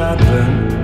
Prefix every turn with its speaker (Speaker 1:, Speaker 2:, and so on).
Speaker 1: happen.